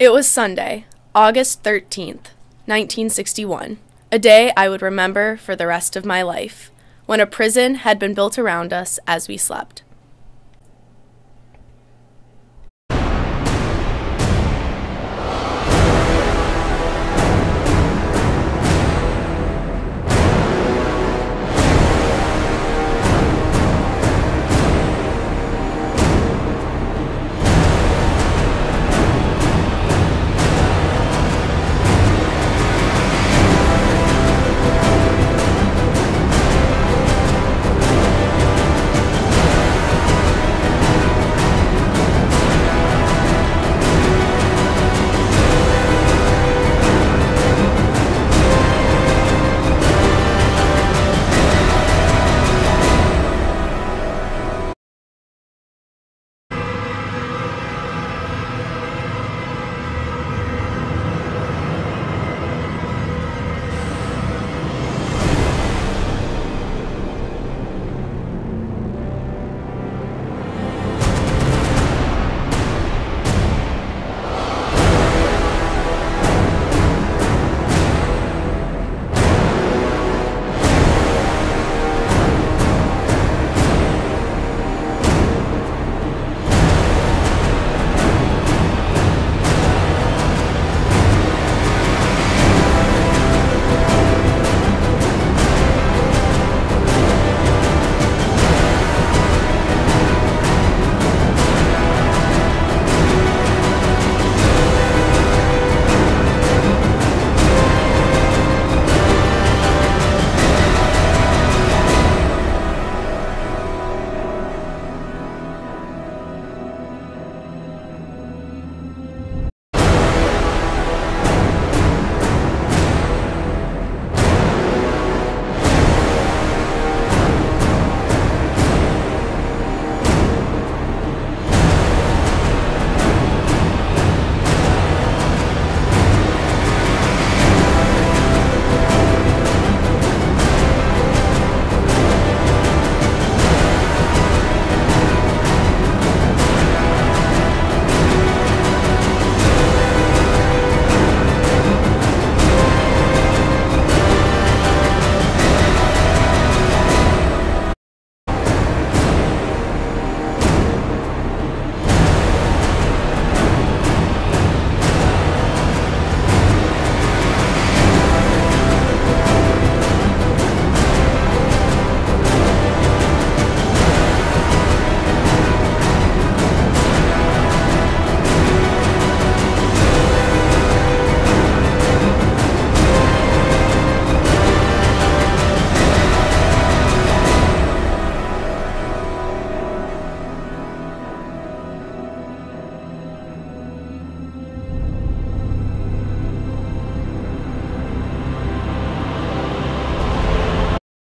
It was Sunday, August 13th, 1961, a day I would remember for the rest of my life, when a prison had been built around us as we slept.